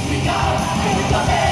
Sus pecados en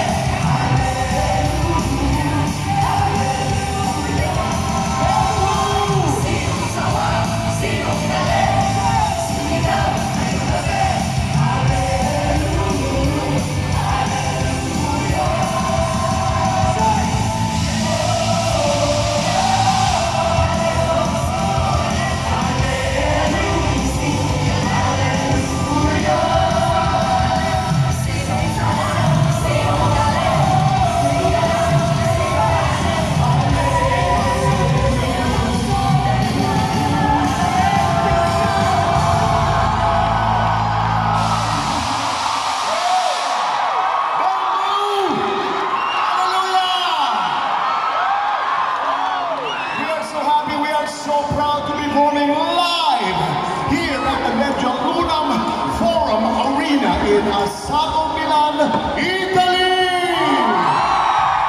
performing live here at the Mezzalunum Forum Arena in Asado Milan, Italy.